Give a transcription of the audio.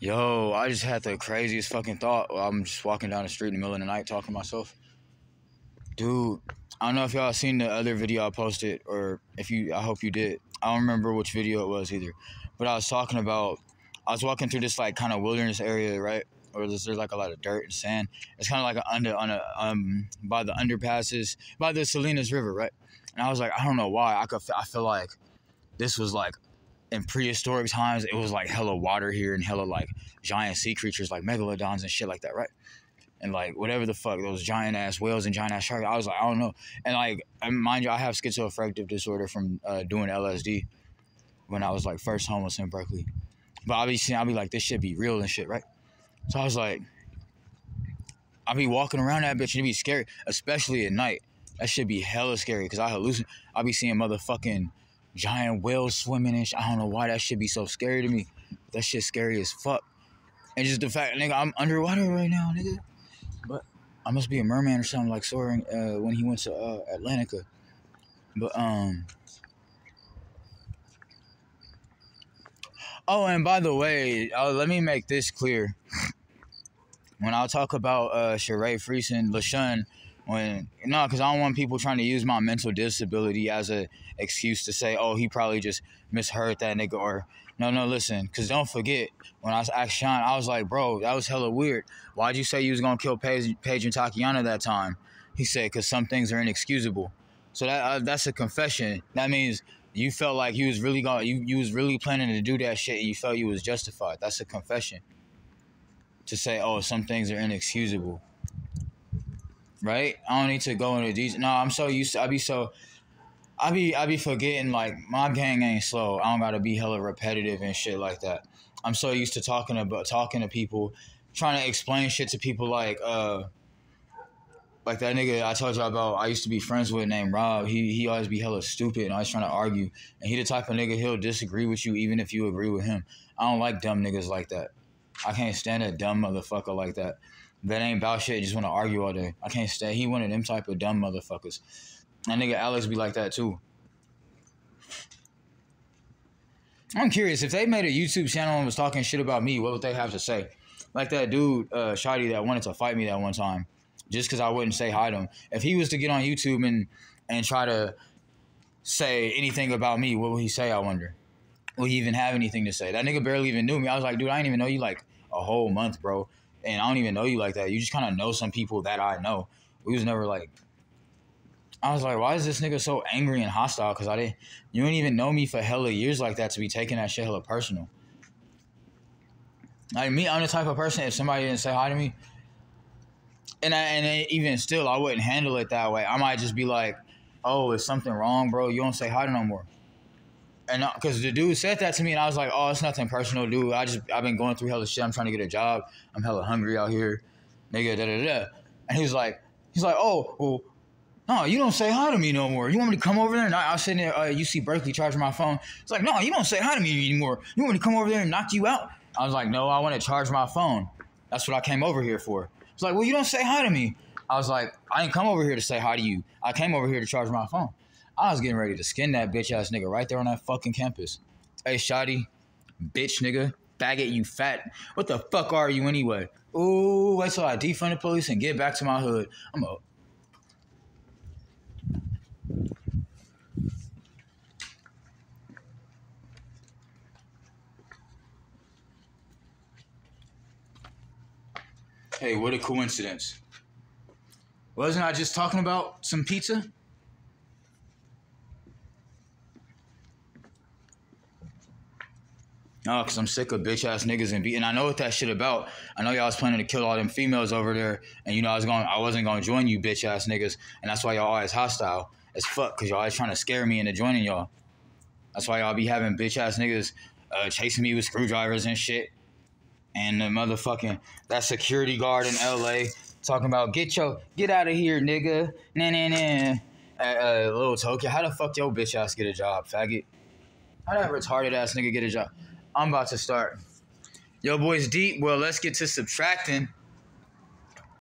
Yo, I just had the craziest fucking thought. I'm just walking down the street in the middle of the night talking to myself. Dude, I don't know if y'all seen the other video I posted or if you I hope you did. I don't remember which video it was either. But I was talking about I was walking through this like kind of wilderness area, right? Or there's, there's like a lot of dirt and sand. It's kind of like a under on a um by the underpasses by the Salinas River, right? And I was like, I don't know why. I could I feel like this was like in prehistoric times, it was like hella water here and hella like giant sea creatures like megalodons and shit like that, right? And like whatever the fuck, those giant ass whales and giant ass sharks. I was like, I don't know. And like, mind you, I have schizoaffective disorder from uh, doing LSD when I was like first homeless in Berkeley. But seeing, I'll be like, this shit be real and shit, right? So I was like, I'll be walking around that bitch and it be scary, especially at night. That should be hella scary because I hallucinate. I'll be seeing motherfucking giant whales swimming and I don't know why that should be so scary to me. That shit scary as fuck. And just the fact, nigga, I'm underwater right now, nigga. But I must be a merman or something like Soaring uh, when he went to uh, Atlantica. But um. Oh, and by the way, uh, let me make this clear. When I talk about uh, Sheree Friesen, LaShawn, when no, because I don't want people trying to use my mental disability as a excuse to say, oh, he probably just misheard that nigga or no, no, listen, because don't forget, when I asked Sean, I was like, bro, that was hella weird. Why'd you say you was to kill Paige, Paige and Tatiana that time? He said, because some things are inexcusable. So that uh, that's a confession. That means you felt like you was really going, you, you was really planning to do that shit and you felt you was justified. That's a confession. To say, oh, some things are inexcusable. Right? I don't need to go into these. No, I'm so used to, I be so, I be I be forgetting like my gang ain't slow. I don't gotta be hella repetitive and shit like that. I'm so used to talking about talking to people, trying to explain shit to people like uh like that nigga I told y'all about I used to be friends with named Rob. He he always be hella stupid and always trying to argue. And he the type of nigga he'll disagree with you even if you agree with him. I don't like dumb niggas like that. I can't stand a dumb motherfucker like that. That ain't about shit, just wanna argue all day. I can't stand he one of them type of dumb motherfuckers. That nigga Alex be like that too. I'm curious if they made a YouTube channel and was talking shit about me, what would they have to say? Like that dude, uh, Shotty, that wanted to fight me that one time, just because I wouldn't say hi to him. If he was to get on YouTube and and try to say anything about me, what would he say? I wonder. Will he even have anything to say? That nigga barely even knew me. I was like, dude, I didn't even know you like a whole month, bro, and I don't even know you like that. You just kind of know some people that I know. We was never like I was like, why is this nigga so angry and hostile? Because I didn't, you didn't even know me for hella years like that to be taking that shit hella personal. Like me, I'm the type of person if somebody didn't say hi to me, and I, and even still, I wouldn't handle it that way. I might just be like, oh, is something wrong, bro? You don't say hi to no more. And because the dude said that to me, and I was like, oh, it's nothing personal, dude. I just I've been going through hella shit. I'm trying to get a job. I'm hella hungry out here, nigga. Da da da. And he was like, he's like, oh, well no, you don't say hi to me no more. You want me to come over there? And I, I was sitting there, uh, UC Berkeley, charging my phone. It's like, no, you don't say hi to me anymore. You want me to come over there and knock you out? I was like, no, I want to charge my phone. That's what I came over here for. It's like, well, you don't say hi to me. I was like, I didn't come over here to say hi to you. I came over here to charge my phone. I was getting ready to skin that bitch ass nigga right there on that fucking campus. Hey, shoddy, bitch nigga, faggot, you fat. What the fuck are you anyway? Ooh, wait till I defund the police and get back to my hood. I'm a Hey, what a coincidence. Wasn't I just talking about some pizza? No, because I'm sick of bitch ass niggas and beating. I know what that shit about. I know y'all was planning to kill all them females over there, and you know I was going, I wasn't going to join you bitch ass niggas, and that's why y'all always hostile as fuck, cause y'all always trying to scare me into joining y'all. That's why y'all be having bitch ass niggas uh, chasing me with screwdrivers and shit and the motherfucking that security guard in L.A. talking about get your get out of here, nigga. Nah nah nah. At uh, little Tokyo, how the fuck your bitch ass get a job, faggot? How that retarded ass nigga get a job? I'm about to start. Yo, boys, deep. Well, let's get to subtracting.